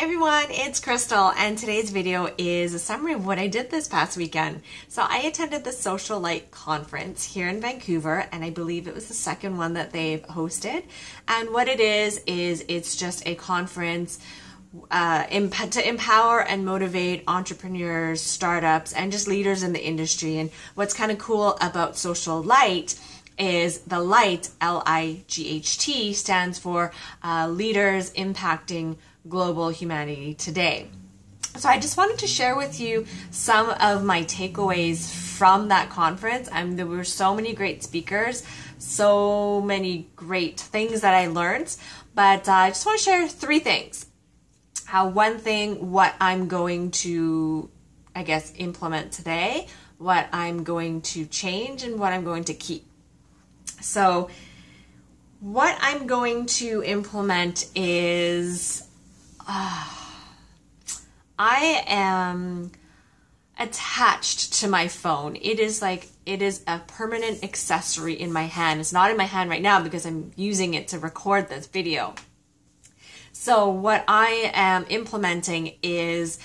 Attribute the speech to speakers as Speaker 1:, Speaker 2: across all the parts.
Speaker 1: everyone, it's Chrystal and today's video is a summary of what I did this past weekend. So I attended the SociaLIGHT Conference here in Vancouver and I believe it was the second one that they've hosted. And what it is, is it's just a conference uh, to empower and motivate entrepreneurs, startups, and just leaders in the industry. And what's kind of cool about SociaLIGHT is the light l-i-g-h-t stands for uh, leaders impacting global humanity today. So i just wanted to share with you some of my takeaways from that conference. I mean, there were so many great speakers so many great things that i learned but uh, i just want to share three things. How one thing what i'm going to i guess implement today what i'm going to change and what i'm going to keep so, what I'm going to implement is uh, I am attached to my phone. It is like it is a permanent accessory in my hand. It's not in my hand right now because I'm using it to record this video. So, what I am implementing is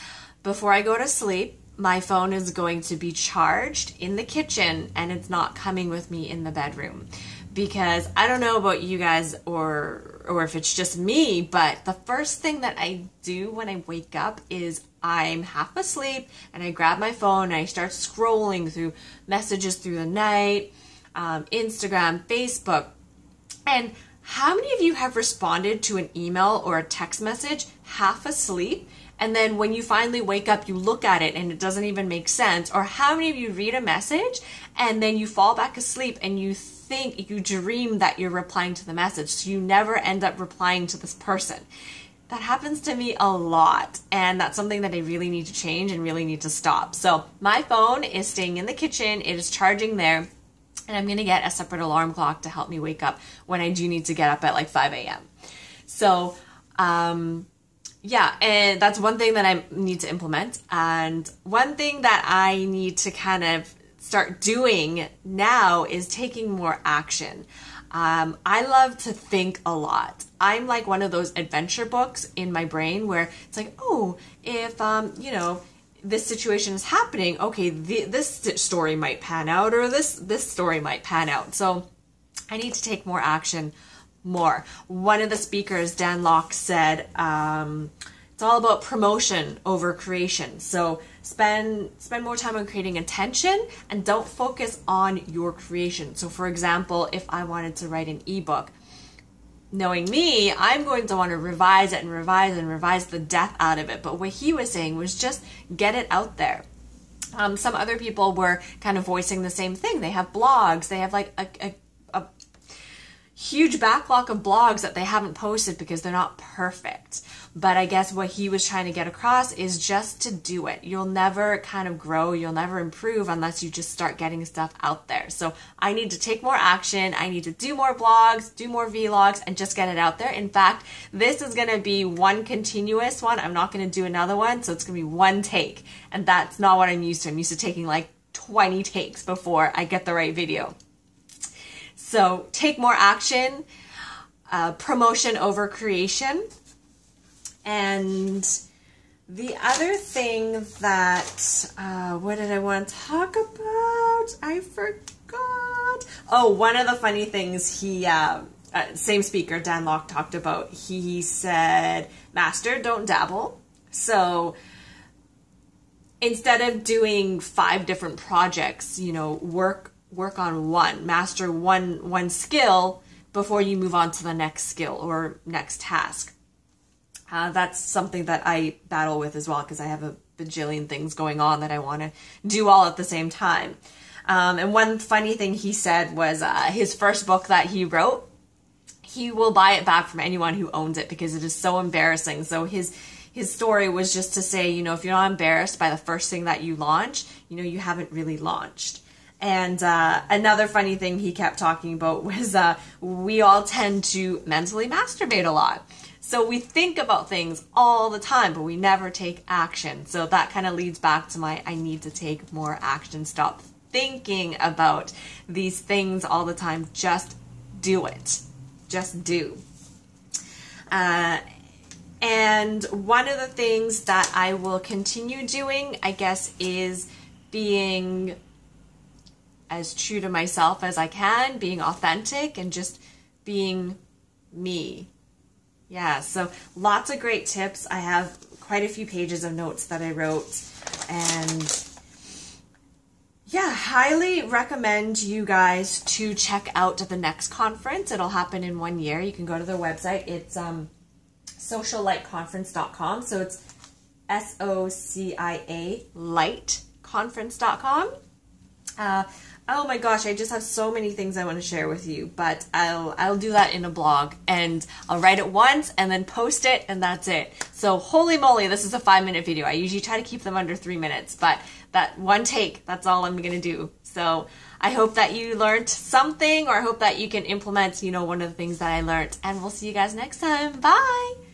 Speaker 1: before I go to sleep, my phone is going to be charged in the kitchen and it's not coming with me in the bedroom. Because I don't know about you guys or or if it's just me, but the first thing that I do when I wake up is I'm half asleep and I grab my phone and I start scrolling through messages through the night, um, Instagram, Facebook, and how many of you have responded to an email or a text message half asleep and then when you finally wake up, you look at it and it doesn't even make sense. Or how many of you read a message and then you fall back asleep and you think, you dream that you're replying to the message. So you never end up replying to this person. That happens to me a lot, and that's something that I really need to change and really need to stop. So, my phone is staying in the kitchen, it is charging there, and I'm gonna get a separate alarm clock to help me wake up when I do need to get up at like 5 a.m. So, um, yeah, and that's one thing that I need to implement. And one thing that I need to kind of start doing now is taking more action. Um, I love to think a lot. I'm like one of those adventure books in my brain where it's like, oh, if, um, you know, this situation is happening, okay, the, this story might pan out or this, this story might pan out. So I need to take more action more. One of the speakers, Dan Lok, said um, it's all about promotion over creation. So spend spend more time on creating attention and don't focus on your creation. So for example, if I wanted to write an ebook, knowing me, I'm going to want to revise it and revise and revise the death out of it. But what he was saying was just get it out there. Um, some other people were kind of voicing the same thing. They have blogs, they have like a, a huge backlog of blogs that they haven't posted because they're not perfect. But I guess what he was trying to get across is just to do it. You'll never kind of grow, you'll never improve unless you just start getting stuff out there. So I need to take more action. I need to do more blogs, do more vlogs, and just get it out there. In fact, this is going to be one continuous one. I'm not going to do another one. So it's going to be one take. And that's not what I'm used to. I'm used to taking like 20 takes before I get the right video. So take more action, uh, promotion over creation. And the other thing that, uh, what did I want to talk about? I forgot. Oh, one of the funny things he, uh, uh, same speaker, Dan Lok, talked about, he said, Master, don't dabble. So instead of doing five different projects, you know, work work on one, master one one skill before you move on to the next skill or next task. Uh, that's something that I battle with as well because I have a bajillion things going on that I want to do all at the same time. Um, and one funny thing he said was uh, his first book that he wrote, he will buy it back from anyone who owns it because it is so embarrassing. So his his story was just to say, you know, if you're not embarrassed by the first thing that you launch, you know, you haven't really launched. And uh, another funny thing he kept talking about was uh, we all tend to mentally masturbate a lot. So we think about things all the time, but we never take action. So that kind of leads back to my I need to take more action. Stop thinking about these things all the time. Just do it. Just do. Uh, And one of the things that I will continue doing, I guess, is being as true to myself as I can, being authentic, and just being me. Yeah, so lots of great tips. I have quite a few pages of notes that I wrote, and yeah, highly recommend you guys to check out the next conference. It'll happen in one year. You can go to their website. It's um, socialightconference.com. So it's S O C I A lightconference.com. Uh, oh my gosh, I just have so many things I want to share with you, but I'll I'll do that in a blog and I'll write it once and then post it and that's it. So holy moly, this is a five minute video. I usually try to keep them under three minutes, but that one take, that's all I'm gonna do. So I hope that you learned something or I hope that you can implement, you know, one of the things that I learned. And we'll see you guys next time. Bye!